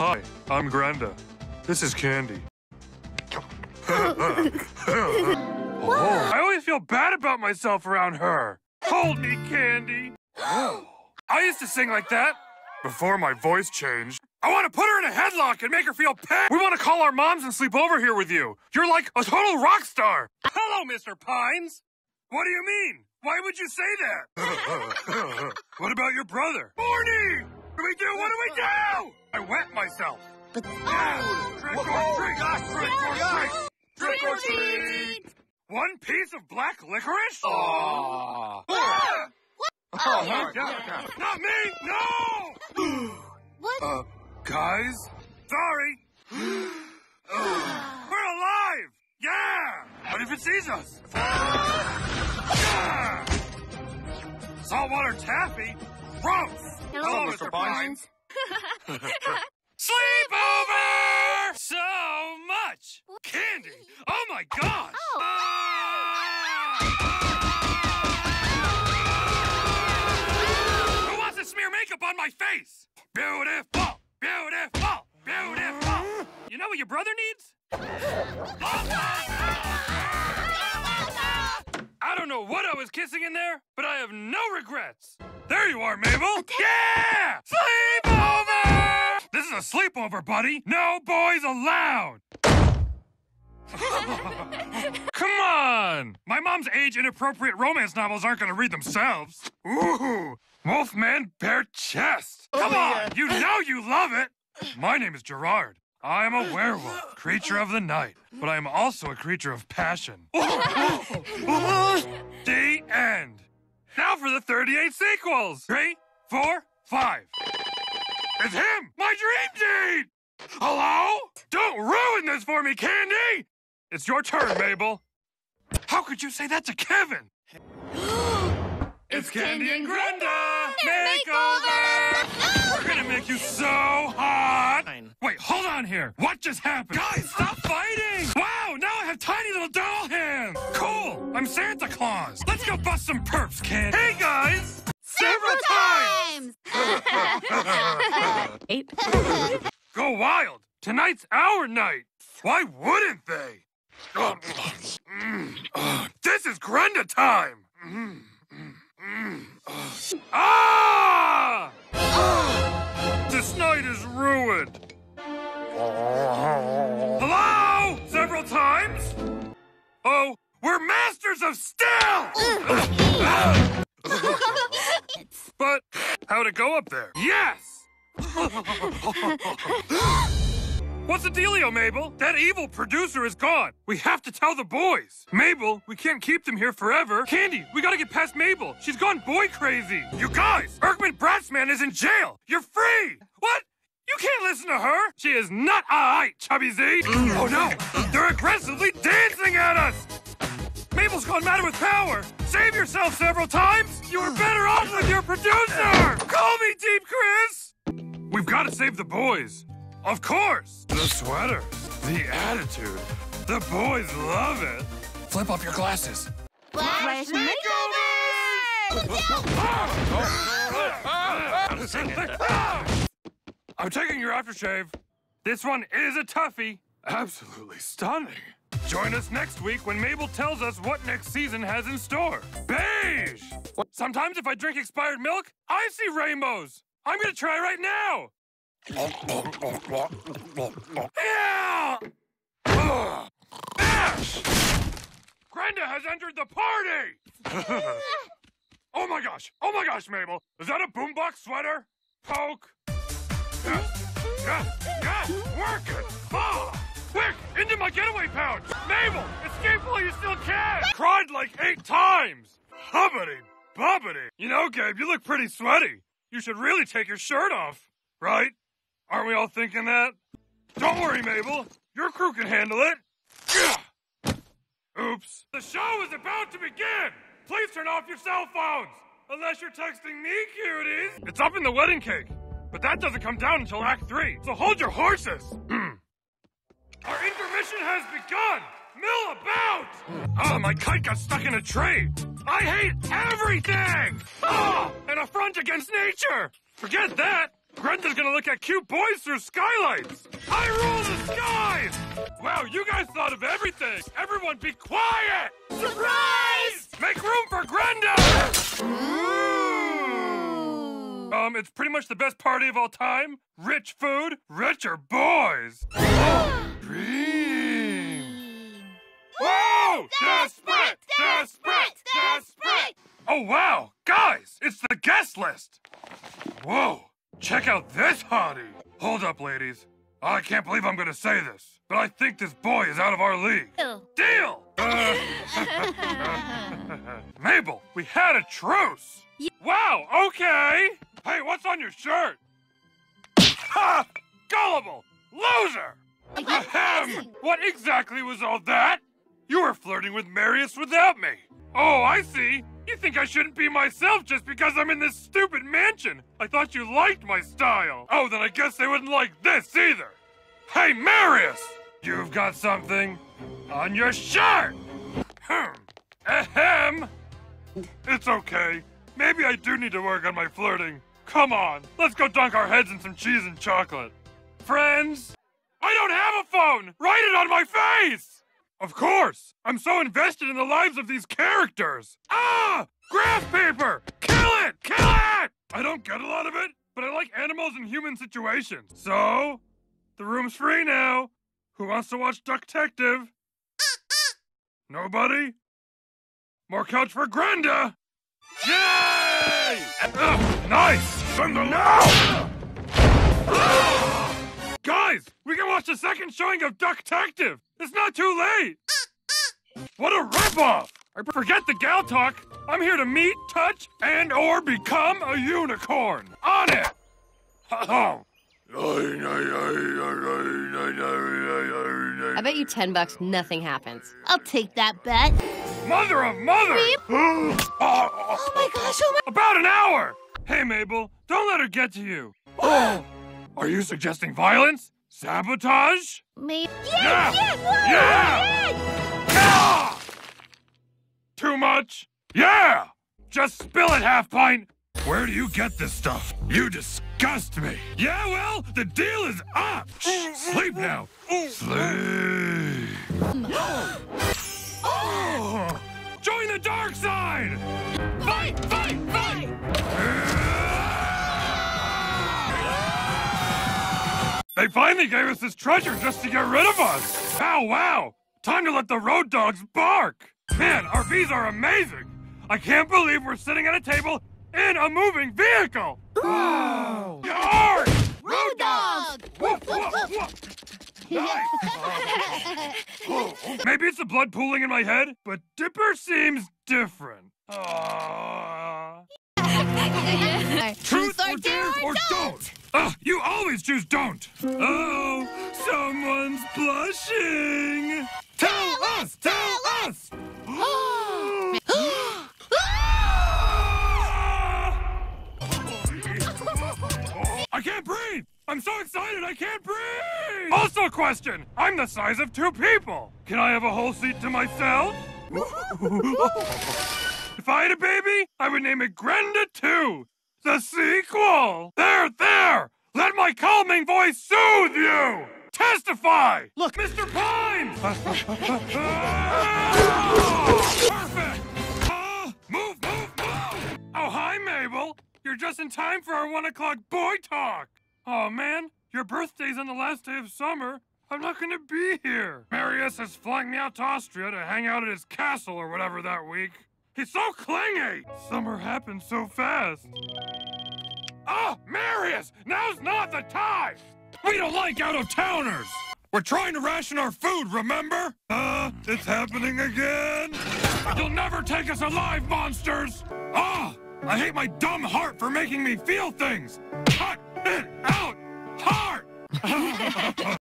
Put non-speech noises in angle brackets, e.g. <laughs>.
Hi, I'm Grenda. This is Candy. oh, I always feel bad about myself around her. Hold me, Candy. <gasps> I used to sing like that before my voice changed. I want to put her in a headlock and make her feel pain. We want to call our moms and sleep over here with you. You're like a total rock star. Hello, Mr. Pines. What do you mean? Why would you say that? <laughs> what about your brother? Barney! What do we do? What do we do? I wet myself. But or treat! Trick or treat! Trick or treat! One piece of black licorice? Aww. Oh, my God. Not me! No! <gasps> what? Uh, guys? Sorry. <gasps> <gasps> We're alive! Yeah! What if it sees us? Yeah! Saltwater taffy? Gross! Hello, Mr. Pines. <laughs> Sleepover! So much! Candy! Oh my gosh! Ah! Who wants to smear makeup on my face? Beautiful! Beautiful! Beautiful! You know what your brother needs? I don't know what I was kissing in there, but I have no regrets. There you are, Mabel. Yeah! Sleepover! This is a sleepover, buddy. No boys allowed. <laughs> Come on! My mom's age inappropriate romance novels aren't gonna read themselves. Ooh! Wolfman Bare Chest! Oh, Come on! You know you love it! My name is Gerard. I am a werewolf, creature of the night, but I am also a creature of passion. <laughs> the end. Now for the 38 sequels. Three, four, five. It's him! My dream date! Hello? Don't ruin this for me, Candy! It's your turn, Mabel. How could you say that to Kevin? <gasps> it's Candy and Grenda! Makeover! We're gonna make you so hot! Wait, hold on here. What just happened? Guys, stop fighting! Wow, now I have tiny little doll hands! Cool! I'm Santa Claus! Let's go bust some perps, Candy! Hey, guys! Several times! <laughs> Eight. Go wild! Tonight's our night! Why wouldn't they? Mm, uh, this is Grenda time! Mm, mm, mm, up there? Yes! <laughs> What's the dealio, Mabel? That evil producer is gone. We have to tell the boys. Mabel, we can't keep them here forever. Candy, we gotta get past Mabel. She's gone boy crazy. You guys, Erkman Bratzman is in jail. You're free. What? You can't listen to her. She is not alright, Chubby Z. oh no, they're aggressively dancing at us. Mabel's gone mad with power. Save yourself several times. You were better off with your producer. Call me Deep Chris. We've got to save the boys. Of course. The sweater, the attitude. The boys love it. Flip up your glasses. Flash I'm taking your aftershave. This one is a toughie. Absolutely stunning. Join us next week when Mabel tells us what next season has in store. Beige! Sometimes if I drink expired milk, I see rainbows. I'm gonna try right now. Yeah! Ash! Grenda has entered the party! <laughs> oh my gosh! Oh my gosh, Mabel! Is that a boombox sweater? Poke! Yes! Work it! Ah! Quick! Into my getaway pouch! Mabel! Escape while you still can! Cried like eight times! Hubbity! Bubbity! You know, Gabe, you look pretty sweaty. You should really take your shirt off. Right? Aren't we all thinking that? Don't worry, Mabel. Your crew can handle it. Oops. The show is about to begin! Please turn off your cell phones! Unless you're texting me, cuties! It's up in the wedding cake, but that doesn't come down until Act 3, so hold your horses! <clears throat> Has begun! Mill about! Oh, my kite got stuck in a tree! I hate everything! Ah! An affront against nature! Forget that! Grenda's gonna look at cute boys through skylights! I rule the skies! Wow, you guys thought of everything! Everyone be quiet! Surprise! Make room for Grenda! Um, it's pretty much the best party of all time. Rich food, richer boys. <gasps> Dream. Desperate! Desperate! Desperate! Oh, wow! Guys, it's the guest list! Whoa! Check out this hottie! Hold up, ladies. I can't believe I'm gonna say this, but I think this boy is out of our league. Ew. Deal! <laughs> Mabel, we had a truce! Wow, okay! Hey, what's on your shirt? Ha! Gullible! Loser! Ahem! What exactly was all that? You were flirting with Marius without me. Oh, I see. You think I shouldn't be myself just because I'm in this stupid mansion. I thought you liked my style. Oh, then I guess they wouldn't like this either. Hey, Marius! You've got something on your shirt! Hmm. Ahem! It's okay. Maybe I do need to work on my flirting. Come on, let's go dunk our heads in some cheese and chocolate. Friends, I don't have a phone! Write it on my face! Of course! I'm so invested in the lives of these characters! Ah! Graph paper! Kill it! Kill it! I don't get a lot of it, but I like animals and human situations. So, the room's free now. Who wants to watch Ducktective? Nobody? More couch for Grenda! Yay! Ugh, nice! No! Guys, we can watch the second showing of Ducktective! It's not too late! What a ripoff! I forget the gal talk. I'm here to meet, touch, and or become a unicorn. On it! <laughs> I bet you 10 bucks nothing happens. I'll take that bet. Mother of mother! <gasps> Oh my gosh, oh my. About an hour! Hey, Mabel, don't let her get to you. Oh! <gasps> Are you suggesting violence? Sabotage? Maybe. Yeah! Yeah! Yeah! Ah! Too much? Yeah! Just spill it, half pint! Where do you get this stuff? You disgust me! Yeah, well, the deal is up! Shh, sleep now! Sleep! <gasps> Oh! Join the dark side! Fight! Fight! Fight! They finally gave us this treasure just to get rid of us! Ow, wow! Time to let the road dogs bark! Man, our RVs are amazing! I can't believe we're sitting at a table in a moving vehicle! Wow! Yarr! Road dog! Woof, woof, woof. Nice. Maybe it's the blood pooling in my head, but Dipper seems different. Aww. <laughs> Truth or dare or don't? Ugh, you always choose don't. Oh, someone's blushing. Tell us, tell us. <gasps> I can't breathe! I'm so excited I can't breathe! Also question! I'm the size of two people! Can I have a whole seat to myself? <laughs> <laughs> if I had a baby, I would name it Grenda 2! The sequel! There, there! Let my calming voice soothe you! Testify! Look, Mr. Pine! <laughs> Perfect! Uh, move, move, move! Oh, hi, Mabel! You're just in time for our one o'clock boy talk! Oh, man, your birthday's on the last day of summer. I'm not gonna be here. Marius is flying me out to Austria to hang out at his castle or whatever that week. He's so clingy! Summer happens so fast. Oh, Marius! Now's not the time! We don't like out-of-towners! We're trying to ration our food, remember? Uh, it's happening again? You'll never take us alive, monsters! Ah! I hate my dumb heart for making me feel things! Cut it out! Heart! <laughs>